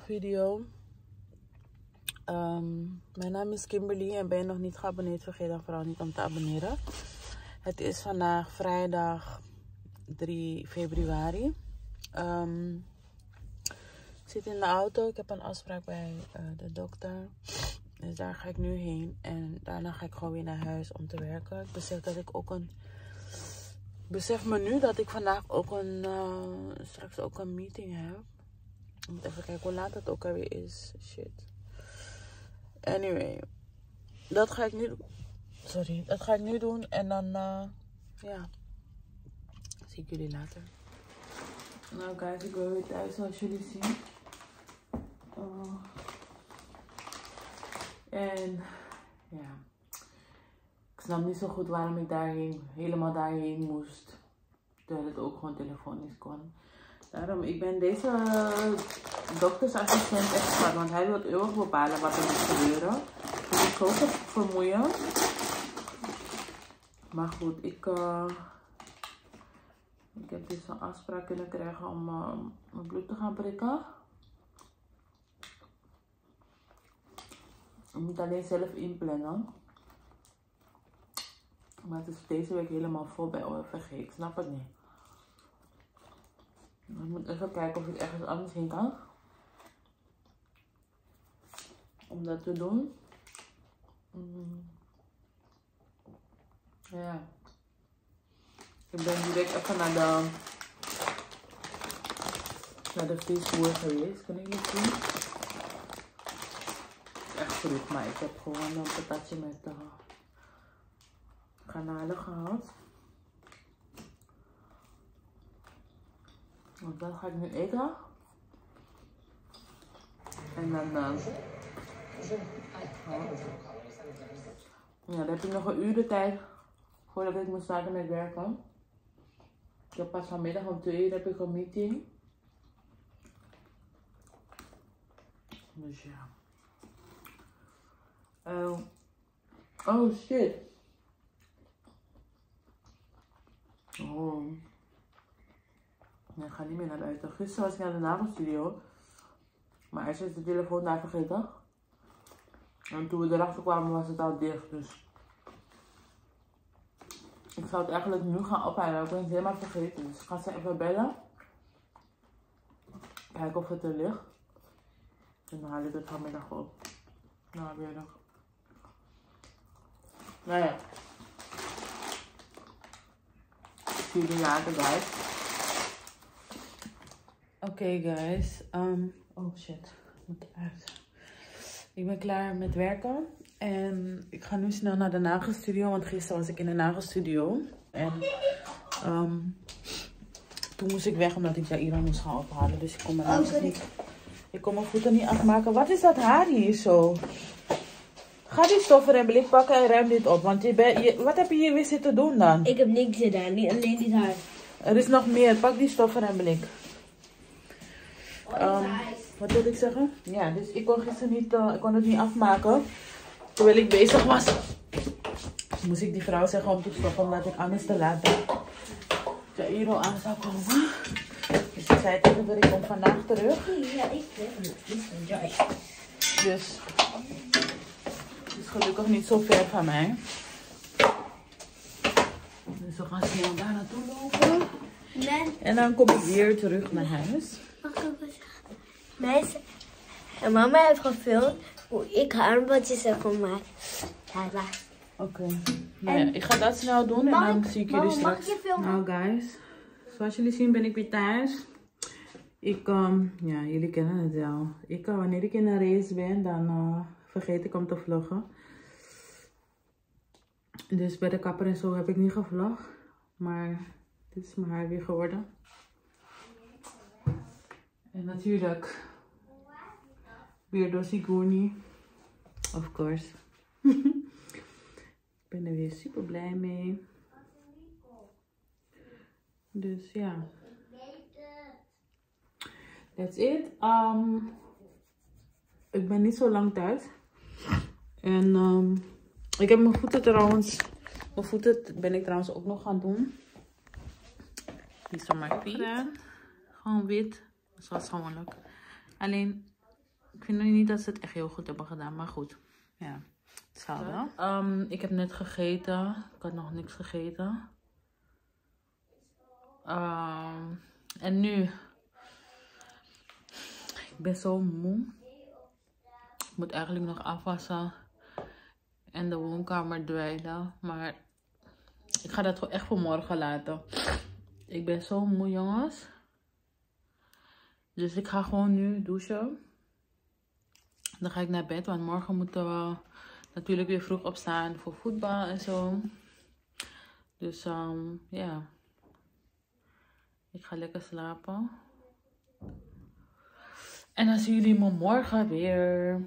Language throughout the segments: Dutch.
video. Ehm, mijn naam is Kimberly en ben je nog niet geabonneerd, vergeet dan vooral niet om te abonneren. Het is vandaag vrijdag 3 februari. Ehm, ik zit in de auto, ik heb een afspraak bij eh, de dokter. Dus daar ga ik nu heen en daarna ga ik gewoon weer naar huis om te werken. Ik besef dat ik ook een besef me nu dat ik vandaag ook een, uh, straks ook een meeting heb. Ik moet even kijken hoe laat het ook alweer is. Shit. Anyway. Dat ga ik nu. Sorry. Dat ga ik nu doen. En dan, uh, ja. Zie ik jullie later. Nou guys, ik ben weer thuis zoals jullie zien. Uh, en ja snap niet zo goed waarom ik daarheen, helemaal daarheen moest. Terwijl het ook gewoon telefonisch kon. Daarom, ik ben deze doktersassistent echt want hij wil eeuwig bepalen wat er moet gebeuren. Het is zo vermoeiend. Maar goed, ik, uh, ik heb dus een afspraak kunnen krijgen om uh, mijn bloed te gaan prikken. Ik moet alleen zelf inplannen. Maar het is deze week helemaal vol bij OVG. Ik snap het niet. Ik moet even kijken of ik ergens anders heen kan. Om dat te doen. Mm. Ja. Ik ben direct even naar de, naar de visboer geweest. Kan ik niet zien? Echt vroeg, maar ik heb gewoon een patatje met... Uh, kanalen gehad. Want dat ga ik nu eten. En dan... Uh, ja, dan heb ik nog een uur de tijd voordat ik moet starten met werken. Ik heb pas vanmiddag om twee uur heb ik een meeting. Dus ja. Uh, oh shit. Oh. Ik ga niet meer naar buiten. Gisteren was ik naar de nagelstudio. Maar hij is de telefoon daar vergeten. En toen we erachter kwamen was het al dicht. Dus ik zou het eigenlijk nu gaan ophalen. Ik ben het helemaal vergeten. Dus ik ga ze even bellen. Kijken of het er ligt. En dan haal ik het vanmiddag op. Nou, weer nog. Nou ja jullie later, guys. Oké, okay, guys. Um, oh shit, moet uit. Ik ben klaar met werken. En ik ga nu snel naar de nagelstudio. Want gisteren was ik in de nagelstudio. En um, toen moest ik weg omdat ik Jaira moest gaan ophalen. Dus ik kon mijn, oh, niet, ik kon mijn voeten niet afmaken. Wat is dat haar hier zo? Ga die stofremblik pakken en ruim dit op. Want je ben, je, wat heb je hier weer zitten doen dan? Ik heb niks gedaan, niet alleen dit haar. Er is nog meer. Pak die stofremblik. Um, wat wil ik zeggen? Ja, dus ik kon gisteren niet, uh, ik kon het niet afmaken. Terwijl ik bezig was. Moest ik die vrouw zeggen om te stoppen omdat ik anders te laat ben. Jairo aan zou komen. Dus ik zei tegen haar, ik kom vandaag terug. Ja, ik ben Dus gelukkig niet zo ver van mij. Dus we gaan snel daar naartoe lopen. En dan kom ik weer terug naar huis. Mensen, en mama heeft gefilmd hoe ik armbandjes heb gemaakt. Oké. Okay. Nou ja, ik ga dat snel doen en dan zie ik jullie straks. Nou guys, zoals jullie zien ben ik weer thuis. Ik, um, ja, jullie kennen het wel. Ik, uh, wanneer ik in een race ben, dan uh, vergeet ik om te vloggen. Dus bij de kapper en zo heb ik niet gevlogd. Maar dit is mijn haar weer geworden. En natuurlijk weer door Sigourney. Of course. ik ben er weer super blij mee. Dus ja. That's it. Um, ik ben niet zo lang thuis. En um, ik heb mijn voeten trouwens. Mijn voeten ben ik trouwens ook nog gaan doen. Die is van mijn feet. Gewoon wit. Zoals gewoonlijk. Alleen, ik vind niet dat ze het echt heel goed hebben gedaan. Maar goed, ja. Het zal wel. Ehm, ik heb net gegeten. Ik had nog niks gegeten. Ehm, en nu. Ik ben zo moe. Ik moet eigenlijk nog afwassen. En de woonkamer dweilen. Maar ik ga dat echt voor morgen laten. Ik ben zo moe jongens. Dus ik ga gewoon nu douchen. Dan ga ik naar bed. Want morgen moeten we natuurlijk weer vroeg opstaan voor voetbal en zo. Dus um, ja. Ik ga lekker slapen. En dan zien jullie me morgen weer.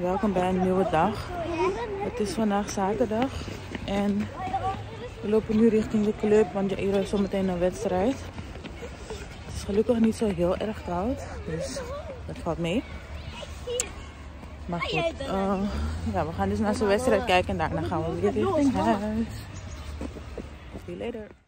Welkom bij een nieuwe dag. Het is vandaag zaterdag. En we lopen nu richting de club, want Jairo is zometeen een wedstrijd. Gelukkig niet zo heel erg koud, dus dat valt mee. Maar goed, uh, ja, we gaan dus naar zijn wedstrijd kijken en daarna gaan we weer richting huis. See you later.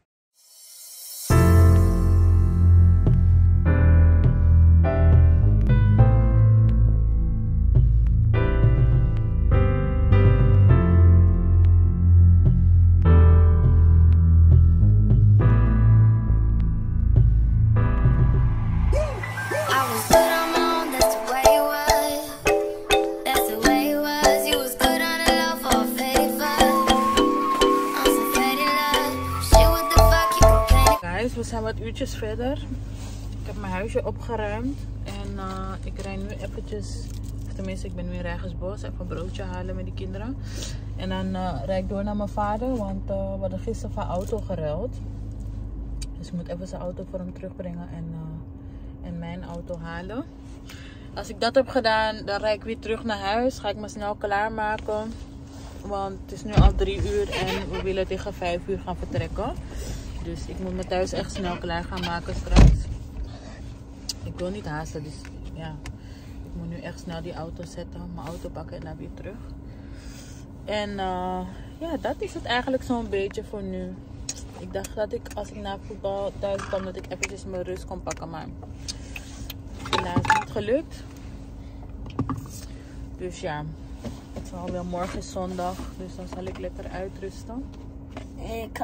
We zijn wat uurtjes verder. Ik heb mijn huisje opgeruimd. En uh, ik rij nu eventjes, of tenminste ik ben nu in Rijgersbos, even een broodje halen met die kinderen. En dan uh, rijd ik door naar mijn vader, want uh, we hadden gisteren van auto geruild. Dus ik moet even zijn auto voor hem terugbrengen en, en mijn auto halen. Als ik dat heb gedaan, dan rijd ik weer terug naar huis. Ga ik me snel klaarmaken. Want het is nu al drie uur en we willen tegen vijf uur gaan vertrekken. Dus ik moet me thuis echt snel klaar gaan maken straks. Ik wil niet haasten, dus ja. Ik moet nu echt snel die auto zetten, mijn auto pakken en dan weer terug. En uh, ja, dat is het eigenlijk zo'n beetje voor nu. Ik dacht dat ik als ik naar voetbal thuis kwam, dat ik eventjes mijn rust kon pakken. Maar helaas niet gelukt. Dus ja, het zal wel morgen zondag. Dus dan zal ik lekker uitrusten. Ik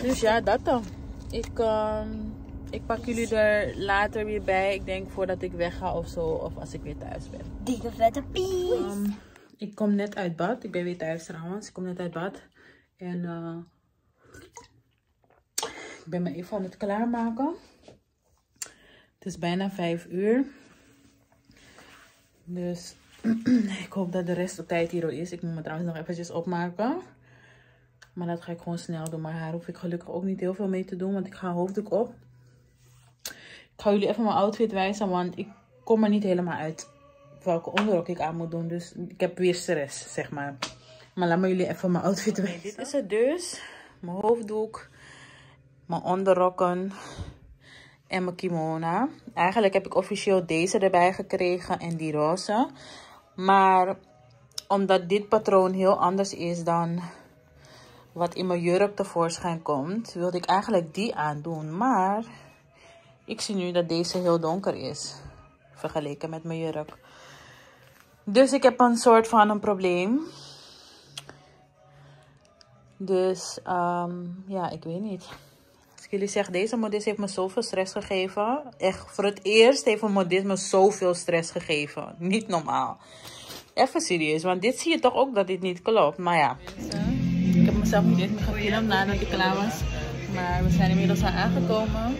Dus ja, dat dan. Ik, uh, ik pak jullie er later weer bij. Ik denk voordat ik wegga of zo. Of als ik weer thuis ben. Dikke vette pies. Um, ik kom net uit bad. Ik ben weer thuis trouwens. Ik kom net uit bad. En uh, ik ben me even aan het klaarmaken. Het is bijna vijf uur. Dus ik hoop dat de rest op tijd hier al is. Ik moet me trouwens nog eventjes opmaken. Maar dat ga ik gewoon snel doen. Maar haar hoef ik gelukkig ook niet heel veel mee te doen. Want ik ga hoofddoek op. Ik ga jullie even mijn outfit wijzen. Want ik kom er niet helemaal uit welke onderrok ik aan moet doen. Dus ik heb weer stress, zeg maar. Maar laat me jullie even mijn outfit wijzen. Dit is het dus. Mijn hoofddoek. Mijn onderrokken. En mijn kimono. Eigenlijk heb ik officieel deze erbij gekregen. En die roze. Maar omdat dit patroon heel anders is dan wat in mijn jurk tevoorschijn komt, wilde ik eigenlijk die aandoen. Maar ik zie nu dat deze heel donker is, vergeleken met mijn jurk. Dus ik heb een soort van een probleem. Dus um, ja, ik weet niet. Als ik jullie zeg, deze modist heeft me zoveel stress gegeven. Echt, voor het eerst heeft een modist me zoveel stress gegeven. Niet normaal. Even serieus, want dit zie je toch ook dat dit niet klopt. Maar ja. Mezelf niet eens meer gefilmd nadat ik klaar was. Maar we zijn inmiddels aan aangekomen.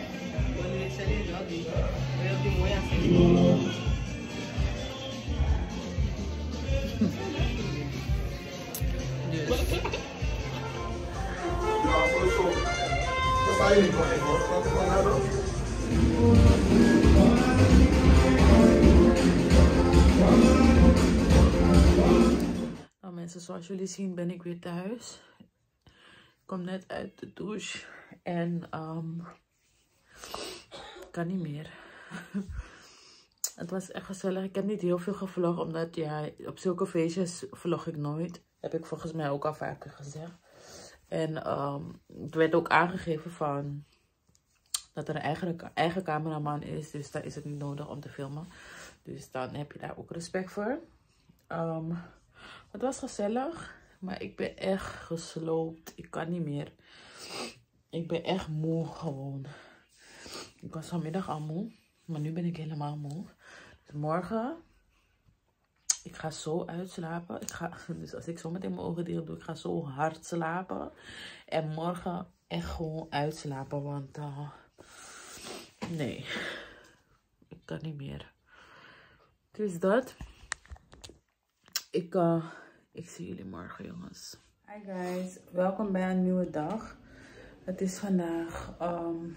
Nou mensen, zoals jullie zien ben ik weer thuis. Kom net uit de douche en um, kan niet meer. het was echt gezellig. Ik heb niet heel veel gevlogd, omdat ja, op zulke feestjes vlog ik nooit. Heb ik volgens mij ook al vaker gezegd. En um, het werd ook aangegeven van dat er een eigen, eigen cameraman is. Dus daar is het niet nodig om te filmen. Dus dan heb je daar ook respect voor. Um, het was gezellig. Maar ik ben echt gesloopt. Ik kan niet meer. Ik ben echt moe gewoon. Ik was vanmiddag al moe. Maar nu ben ik helemaal moe. Dus morgen. Ik ga zo uitslapen. Ik ga, dus als ik zo meteen mijn ogen dicht doe. Ik ga zo hard slapen. En morgen echt gewoon uitslapen. Want uh, nee. Ik kan niet meer. Dus dat. Ik, uh, ik zie jullie morgen jongens. Hi guys. Welkom bij een nieuwe dag. Het is vandaag um,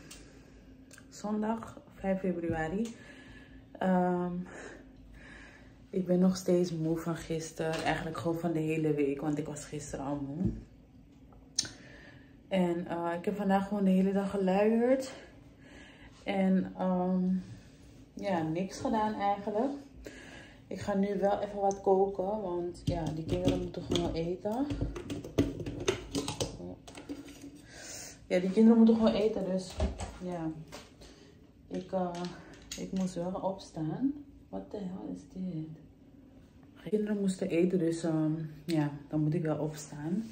zondag 5 februari. Um, ik ben nog steeds moe van gisteren. Eigenlijk gewoon van de hele week. Want ik was gisteren al moe. En uh, ik heb vandaag gewoon de hele dag geluierd. En um, ja, niks gedaan eigenlijk. Ik ga nu wel even wat koken. Want ja, die kinderen moeten gewoon eten. Ja, die kinderen moeten gewoon eten. Dus ja, ik, uh, ik moest wel opstaan. Wat de hel is dit? De kinderen moesten eten, dus um, ja, dan moet ik wel opstaan.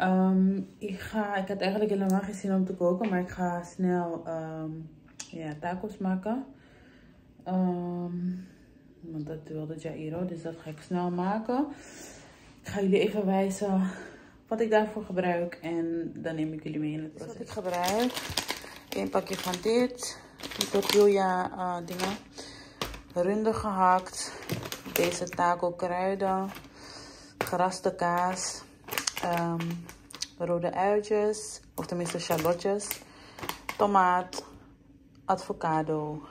Um, ik, ga, ik had eigenlijk helemaal geen zin om te koken, maar ik ga snel um, ja, tacos maken. Um, want dat wilde Jairo, dus dat ga ik snel maken. Ik ga jullie even wijzen wat ik daarvoor gebruik en dan neem ik jullie mee in het proces. Wat ik gebruik, een pakje van dit, die tortilla uh, dingen, runder gehakt, deze taco kruiden, geraste kaas, um, rode uitjes, of tenminste shallotjes, tomaat, avocado,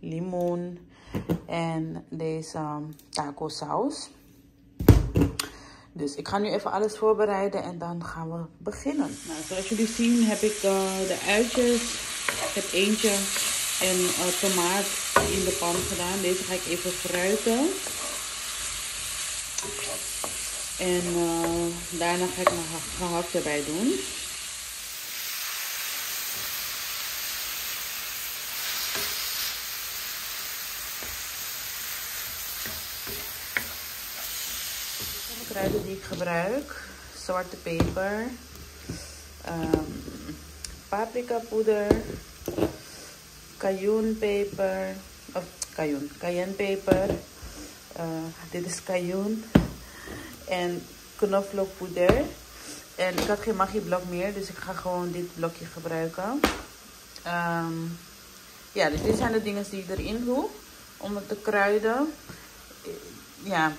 limoen en deze um, taco saus. Dus ik ga nu even alles voorbereiden en dan gaan we beginnen. Nou, zoals jullie zien heb ik uh, de uitjes, ik heb eentje en uh, tomaat in de pan gedaan. Deze ga ik even fruiten. En uh, daarna ga ik mijn gehakt erbij doen. Kruiden die ik gebruik. Zwarte peper. Um, paprika poeder. Cayenne Of cayenne. Cayennepeper. Uh, dit is cayenne. En knoflookpoeder. En ik had geen magieblok meer. Dus ik ga gewoon dit blokje gebruiken. Um, ja, dus dit zijn de dingen die ik erin doe. Om het te kruiden ja,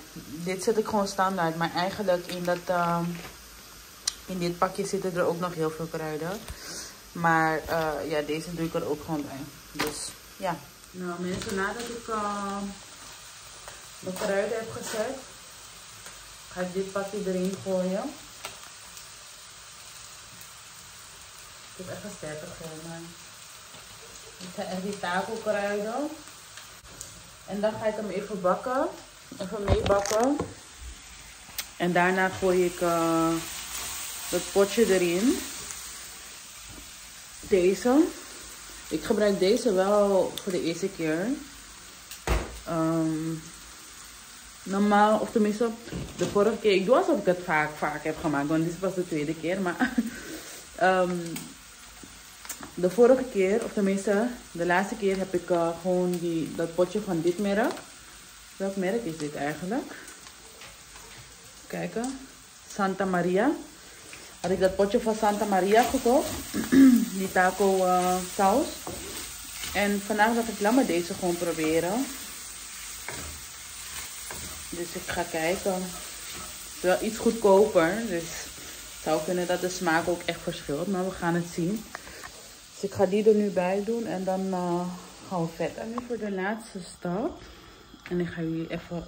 dit zet ik gewoon standaard. Maar eigenlijk in, dat, uh, in dit pakje zitten er ook nog heel veel kruiden. Maar uh, ja, deze doe ik er ook gewoon bij. Dus ja. Nou mensen, nadat ik uh, de kruiden heb gezet, ga ik dit pakje erin gooien. Ik heb echt een sterker maar Dit zijn echt die taco kruiden. En dan ga ik hem even bakken. Even meebakken. En daarna gooi ik uh, dat potje erin. Deze. Ik gebruik deze wel voor de eerste keer. Um, normaal, of tenminste de vorige keer. Ik doe alsof ik het vaak, vaak heb gemaakt. Want dit was de tweede keer. Maar um, de vorige keer, of tenminste de laatste keer heb ik uh, gewoon die, dat potje van dit merk. Welk merk is dit eigenlijk? Kijken. Santa Maria. Had ik dat potje van Santa Maria gekocht. Die taco uh, saus. En vandaag dacht ik, laat deze gewoon proberen. Dus ik ga kijken. Het is wel iets goedkoper. Dus het zou kunnen dat de smaak ook echt verschilt. Maar we gaan het zien. Dus ik ga die er nu bij doen. En dan uh, gaan we verder. En nu voor de laatste stap.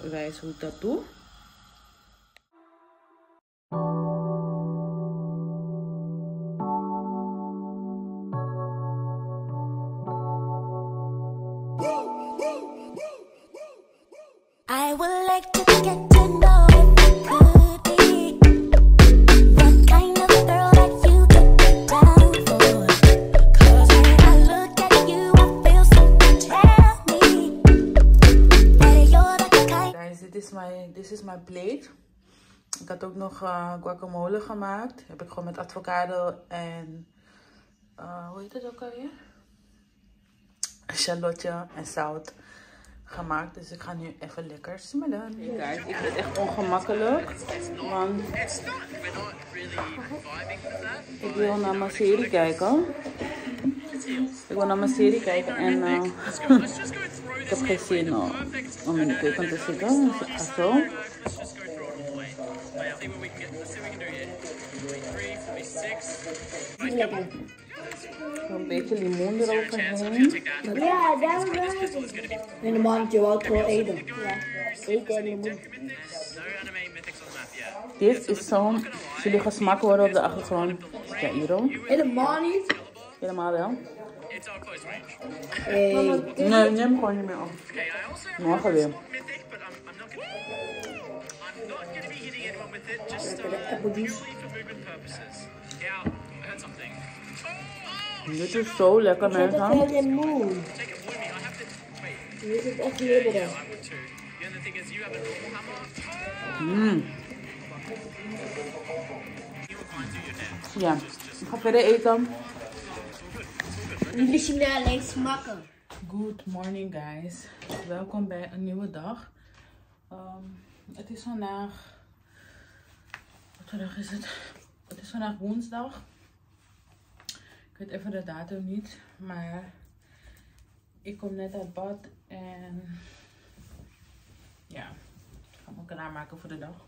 Wijzen hoe ik dat doe. Uh, guacamole gemaakt. Heb ik gewoon met avocado en... Uh, hoe heet het ook alweer? Shallotje en zout gemaakt. Dus ik ga nu even lekker smellen. Kijk, ik vind het echt ongemakkelijk. Want ik wil naar mijn serie kijken. Ik wil naar mijn serie kijken en uh, ik heb geen zin om in de keuken te zitten. Dus ik ga zo. Lekker. Een beetje limoen eroverheen. Ja, daar wel. In een maandje wel gewoon eten. Ja, eten en limoen. Dit is zo'n... Jullie gesmak horen op de achtergrond. Ja, Iro. Helemaal niet. Helemaal wel. Hey. Nee, neem gewoon niet meer op. Morgen weer. Lekkere appeltjes. Dit is zo lekker, Ik heb het mensen. wel limoen. Dit is echt lekker. Mm. Ja, ik ga verder eten. Jullie zien er alleen smakken. Good morning, guys. Welkom bij een nieuwe dag. Ehm, het is vandaag. Dag is het? Het is vandaag woensdag. Ik weet even de datum niet, maar ik kom net uit bad en ja, ik ga me klaarmaken voor de dag.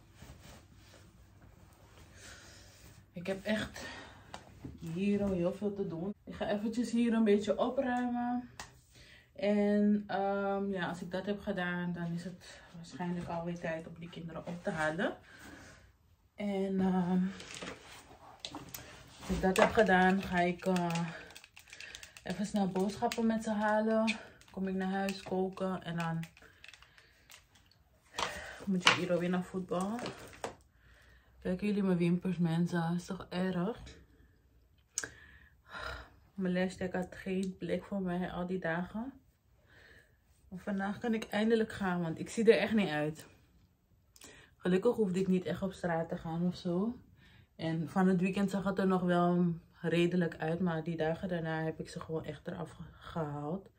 Ik heb echt hier al heel veel te doen. Ik ga eventjes hier een beetje opruimen. En ehm, ja, als ik dat heb gedaan, dan is het waarschijnlijk alweer tijd om die kinderen op te halen. En ehm, als ik dat heb gedaan, ga ik eh, even snel boodschappen met ze halen. Kom ik naar huis koken en dan moet je hier weer naar voetbal. Kijken jullie mijn wimpers, mensen? Is toch erg? Mijn lestek had geen plek voor mij al die dagen. Vandaag kan ik eindelijk gaan, want ik zie er echt niet uit. Gelukkig hoefde ik niet echt op straat te gaan of zo. En van het weekend zag het er nog wel redelijk uit. Maar die dagen daarna heb ik ze gewoon echt eraf ge- gehaald.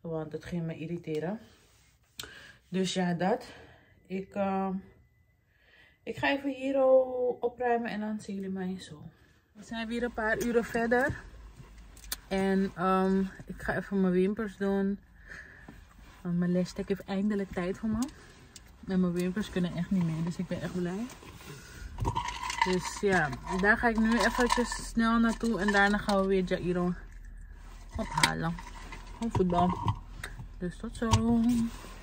Want het ging me irriteren. Dus ja, dat. Ik, eh, ik ga even hier al opruimen en dan zien jullie mij zo. We zijn weer een paar uren verder. En ehm, ik ga even mijn wimpers doen. Want mijn lestek heeft eindelijk tijd voor me. En mijn wimpers kunnen echt niet meer, dus ik ben echt blij. Dus ja, daar ga ik nu eventjes snel naartoe. En daarna gaan we weer Jairo ophalen. Gewoon voetbal. Dus tot zo.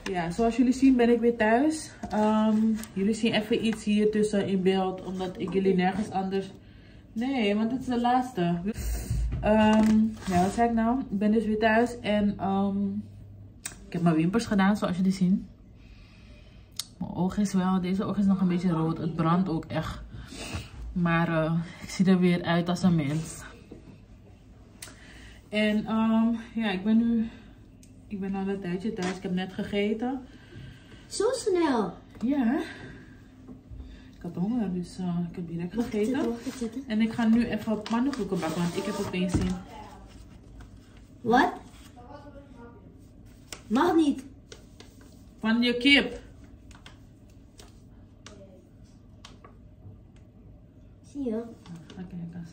Ja, zoals jullie zien ben ik weer thuis. Ehm, jullie zien even iets hier tussen in beeld. Omdat ik jullie nergens anders... Nee, want dit is de laatste. Ehm, ja, wat zei ik nou? Ik ben dus weer thuis en ehm, ik heb mijn wimpers gedaan, zoals jullie zien. Mijn oog is wel, deze oog is nog een beetje rood. Het brandt ook echt. Maar eh, ik zie er weer uit als een mens. En ehm, ja, ik ben nu, ik ben al een tijdje thuis. Ik heb net gegeten. Zo snel. Ja, ik had honger, dus eh, ik heb direct gegeten. En ik ga nu even pannenkoeken bakken, want ik heb opeens zin. Wat? Mag niet. Van je kip. Zie je? Ga kijken.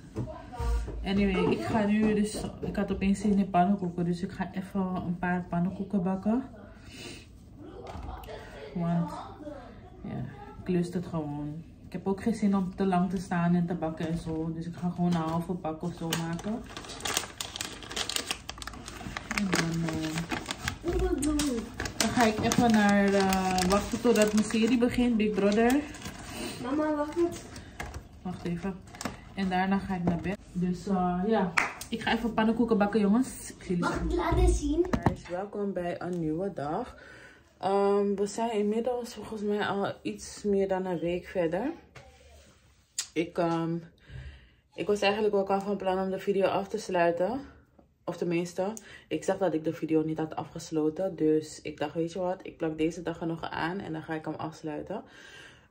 Anyway, ik ga nu dus, ik had opeens zin in pannenkoeken, dus ik ga even een paar pannenkoeken bakken. Want, ja, ik lust het gewoon. Ik heb ook geen zin om te lang te staan en te bakken en zo, dus ik ga gewoon een halve pak of zo maken. En dan, eh, dan ga ik even naar, eh, wachten totdat mijn serie begint, Big Brother. Mama, wacht. Wacht even. En daarna ga ik naar bed. Dus eh, ja, ik ga even pannenkoeken bakken, jongens. Ik zie jullie Mag ik laten zien? Guys, welkom bij een nieuwe dag. Ehm, we zijn inmiddels volgens mij al iets meer dan een week verder. Ik, ehm, ik was eigenlijk ook al van plan om de video af te sluiten. Of tenminste, ik zag dat ik de video niet had afgesloten. Dus ik dacht, weet je wat, ik plak deze dag er nog aan en dan ga ik hem afsluiten.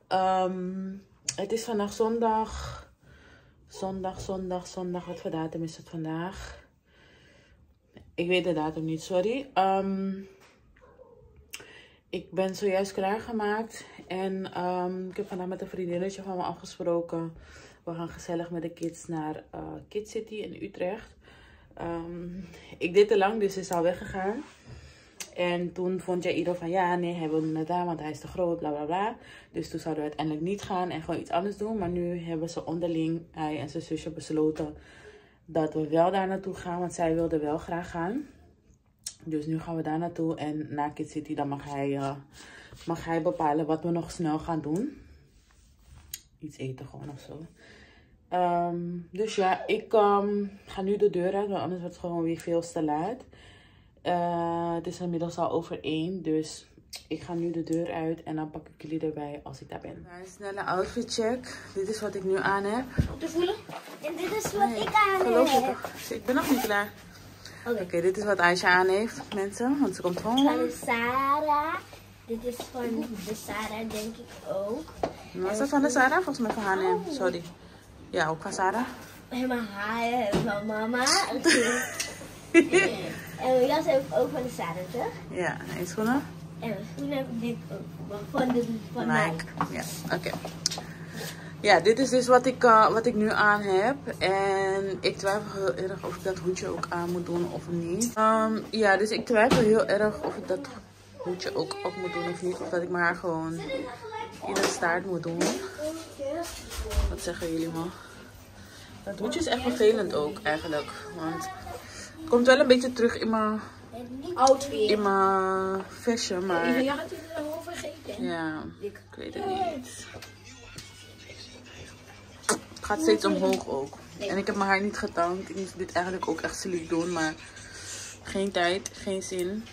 Ehm, het is vandaag zondag. Zondag, zondag, zondag. Wat voor datum is het vandaag? Ik weet de datum niet, sorry. Ehm, ik ben zojuist klaargemaakt. En um, ik heb vandaag met een vriendinnetje van me afgesproken. We gaan gezellig met de kids naar uh, Kid City in Utrecht. Um, ik deed te lang, dus is al weggegaan. En toen vond ieder van ja, nee, hij wil niet naar daar, want hij is te groot, bla bla bla. Dus toen zouden we uiteindelijk niet gaan en gewoon iets anders doen. Maar nu hebben ze onderling, hij en zijn zusje, besloten dat we wel daar naartoe gaan. Want zij wilde wel graag gaan. Dus nu gaan we daar naartoe. En na Kid City, dan mag hij, uh, mag hij bepalen wat we nog snel gaan doen. Iets eten gewoon of zo. Um, dus ja, ik um, ga nu de deur uit, want anders wordt het gewoon weer veel te laat. Uh, het is inmiddels al over één, dus ik ga nu de deur uit en dan pak ik jullie erbij als ik daar ben. Een snelle outfit check. Dit is wat ik nu aan heb. Te voelen? En dit is wat nee, ik aan geloof heb. Ik. ik ben nog niet klaar. Oké, okay. okay, dit is wat Aisha aan heeft, mensen. Want ze komt gewoon. Van Sarah. Dit is van de Sarah, denk ik ook. Was dat van de Sarah? Volgens mij van H&M. Sorry. Ja, ook van Sarah. En mijn haar van mama. en mijn jas heb ik ook van de Sarah, toch? Ja, en schoenen? En mijn schoenen heb ik ook van, de, van Nike. Ja, oké. Okay. Ja, dit is dus wat ik, uh, wat ik nu aan heb. En ik twijfel heel erg of ik dat hoedje ook aan moet doen of niet. Um, ja, dus ik twijfel heel erg of ik dat hoedje ook op moet doen of niet. Of dat ik maar gewoon in de staart moet doen. Wat zeggen jullie man? Dat hoedje is echt vervelend ook eigenlijk. Want komt wel een beetje terug in mijn outfit. In mijn fashion, maar... Ja, het is er vergeten. Ja, ik weet het niet. Het gaat steeds omhoog ook. En ik heb mijn haar niet getankt. Ik moet dit eigenlijk ook echt sleek doen, maar geen tijd, geen zin.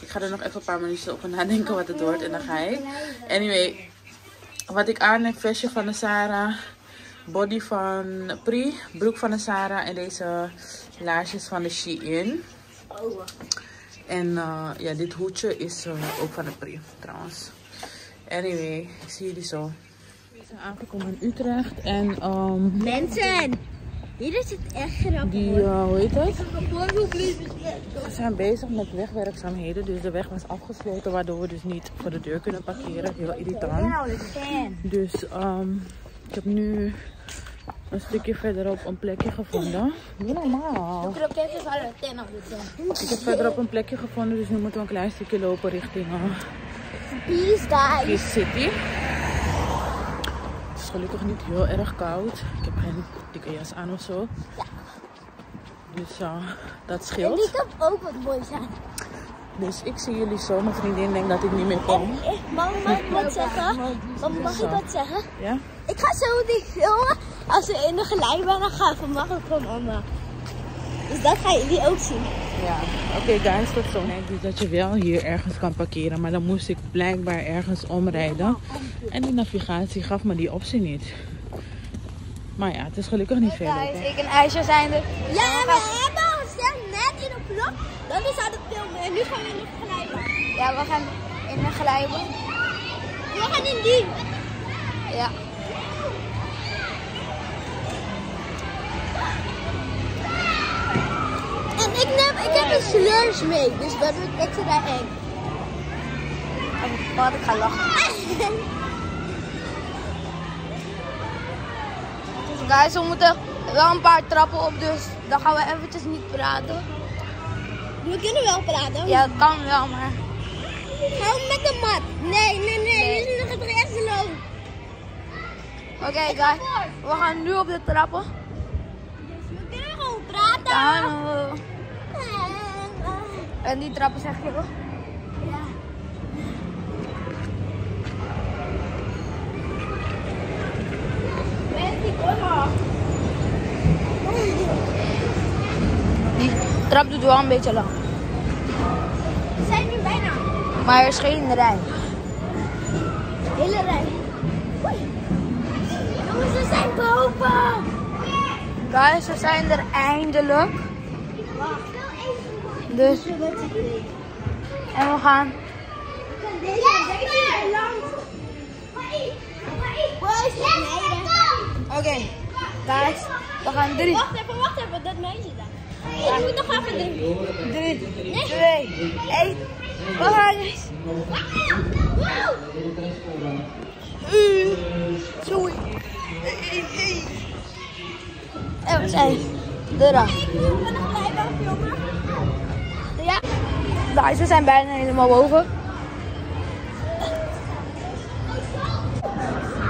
Ik ga er nog even een paar minuten over nadenken wat het wordt en dan ga ik. Anyway, wat ik aan heb, vestje van de Sarah, body van Pri, broek van de Sarah en deze laarsjes van de Shein. Oh. En uh, ja, dit hoedje is uh, ook van de Pri trouwens. Anyway, ik zie jullie zo. We zijn aangekomen in Utrecht en... Um, Mensen! Hier is het echt grappig. Die, uh, hoe heet het? We zijn bezig met wegwerkzaamheden. Dus de weg was afgesloten, waardoor we dus niet voor de deur kunnen parkeren. Heel irritant. Dus um, ik heb nu een stukje verderop een plekje gevonden. Normaal. Ik heb verderop een plekje gevonden, dus nu moeten we een klein stukje lopen richting uh, Peace City is gelukkig niet heel erg koud. Ik heb geen dikke jas aan of zo. Ja. Dus uh, dat scheelt. En die kan ook wat mooi zijn. Dus ik zie jullie zo. Mijn vriendin denkt dat ik niet meer kom. En, mag, mag ik wat zeggen? Mag ik wat zeggen? Ja? Ik ga zo die filmen als we in de glijbaan gaan van Makkelijk van mama. Dus dat gaan jullie ook zien. Ja, oké okay, guys, tot zo. Ik dus dat je wel hier ergens kan parkeren, maar dan moest ik blijkbaar ergens omrijden. En die navigatie gaf me die optie niet. Maar ja, het is gelukkig niet veel. Guys, ik en IJsje zijn er. Ja, we hebben al gezegd net in de vlog. Dan is het filmen. En nu gaan we in de glijbaan. Ja, we gaan in de glijbaan. We gaan in die. Ja. Slurs mee, dus dat doe ik extra daarheen. Wat ik ga lachen. dus guys, we moeten wel een paar trappen op, dus dan gaan we eventjes niet praten. We kunnen wel praten. Ja, dat kan wel, maar... Gaan met de mat. Nee, nee, nee. nee. Is nog het rechtse loop. Oké, okay, guys. We gaan nu op de trappen. Dus we kunnen gewoon praten. En die trappen zeg je toch? Ja. Die trap doet wel een beetje lang. We zijn nu bijna. Maar er is geen rij. Hele rij. Oei. Jongens, we zijn boven. Guys, we zijn er eindelijk. Dus. En we gaan. Oké, guys, we gaan drie. Wacht even, wacht even, dat meisje dan. Ik moet nog even drinken. Drie, twee, één. We gaan guys. Sorry. En we zijn eraf. Ja. Guys, we zijn bijna helemaal boven.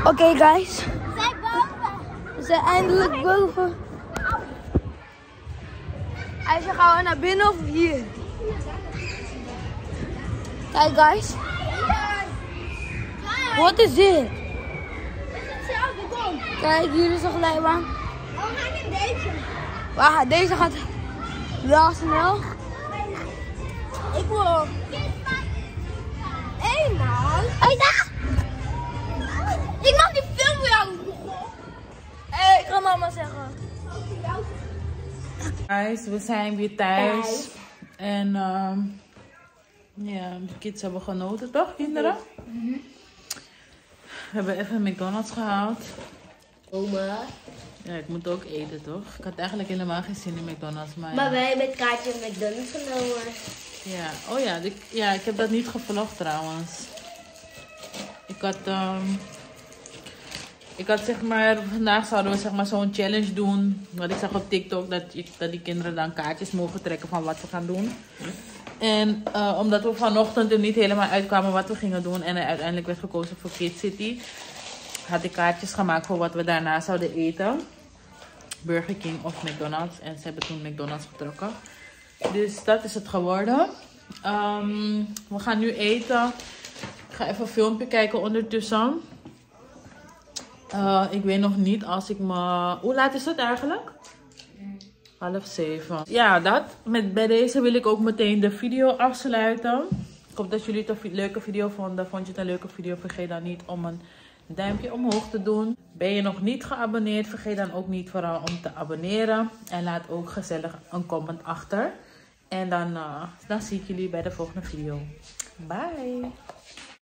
Oké guys, Zij boven. we zijn eindelijk boven. Als je gaan we naar binnen of hier? Kijk guys, wat is dit? Kijk, hier is een glijbaan. Oh, we gaan in deze. Wacht, deze gaat wel snel. Ik wil... Hé, man. Hé, daar! Ik mag die film voor jou. Hé, ik ga mama zeggen. Guys, we zijn weer thuis. En ehm, ja, de kids hebben genoten, toch, kinderen? We hebben even McDonald's gehaald. Oma. Ja, ik moet ook eten, toch? Ik had eigenlijk helemaal geen zin in McDonald's, maar... Maar ja. wij hebben het kaartje McDonald's genomen. Ja, oh ja, ik, ja, ik heb dat niet gevlogd trouwens. Ik had, ehm, ik had zeg maar, vandaag zouden we zeg maar zo'n challenge doen. Wat ik zag op TikTok, dat, dat die kinderen dan kaartjes mogen trekken van wat ze gaan doen. En eh, omdat we vanochtend er niet helemaal uitkwamen wat we gingen doen en er uiteindelijk werd gekozen voor Kid City, had ik kaartjes gemaakt voor wat we daarna zouden eten. Burger King of McDonald's. En ze hebben toen McDonald's getrokken. Dus dat is het geworden. Ehm, we gaan nu eten. Ik ga even een filmpje kijken ondertussen. Eh, ik weet nog niet als ik me... Hoe laat is het eigenlijk? Half zeven. Ja, dat. Met, bij deze wil ik ook meteen de video afsluiten. Ik hoop dat jullie het een leuke video vonden. Vond je het een leuke video? Vergeet dan niet om een duimpje omhoog te doen. Ben je nog niet geabonneerd? Vergeet dan ook niet vooral om te abonneren. En laat ook gezellig een comment achter. En dan, eh, dan zie ik jullie bij de volgende video. Bye!